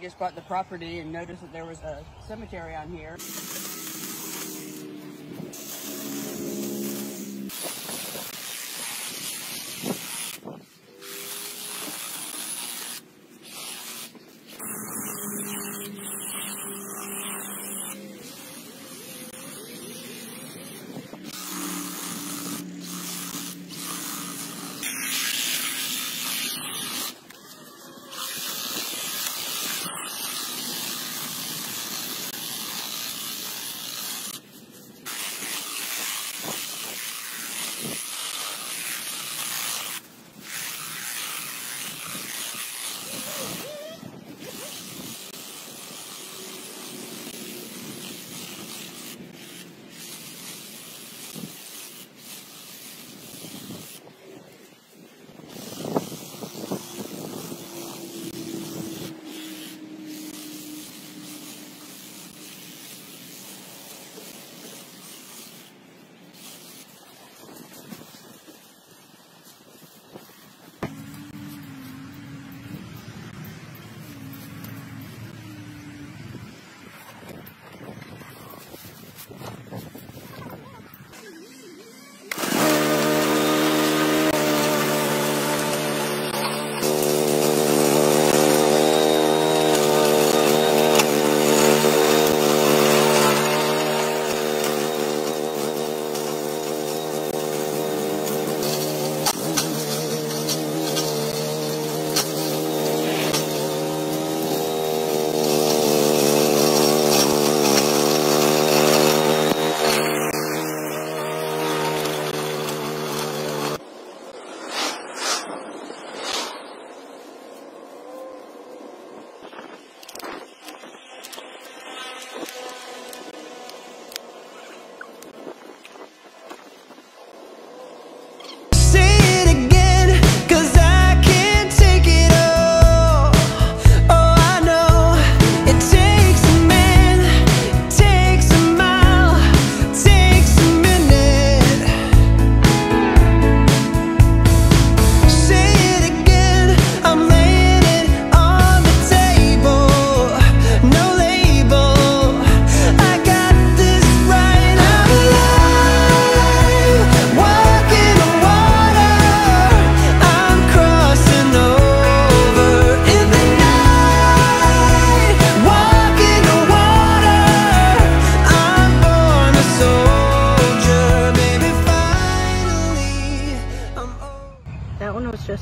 just bought the property and noticed that there was a cemetery on here.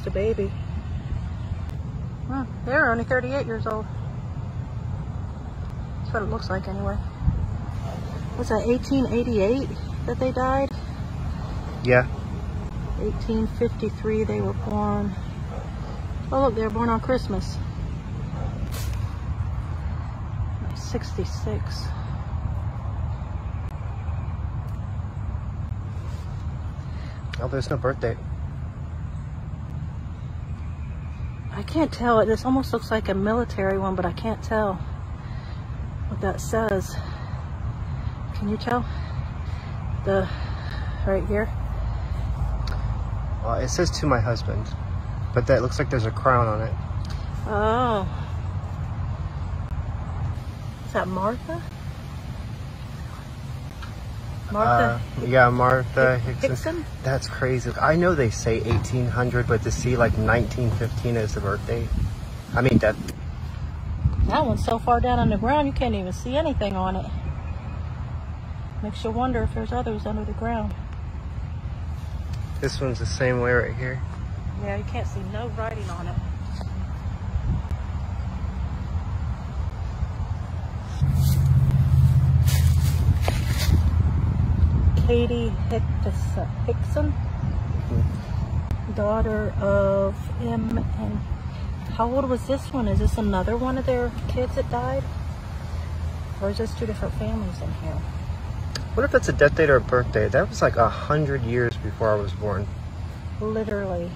A baby. Huh, they're only 38 years old. That's what it looks like anyway. Was that 1888 that they died? Yeah. 1853 they were born. Oh look, they were born on Christmas. 66. Oh, there's no birthday. I can't tell. It this almost looks like a military one, but I can't tell what that says. Can you tell? The right here. Well, it says to my husband, but that looks like there's a crown on it. Oh. Is that Martha? Martha Uh, yeah, Martha Hickson. Hickson? That's crazy. I know they say 1800, but to see like 1915 as the birthday, I mean that. That one's so far down on the ground you can't even see anything on it. Makes you wonder if there's others under the ground. This one's the same way right here. Yeah, you can't see no writing on it. Katie Hickson, Hickson, daughter of M. And how old was this one? Is this another one of their kids that died, or is this two different families in here? What if that's a death date or a birthday? That was like a hundred years before I was born. Literally.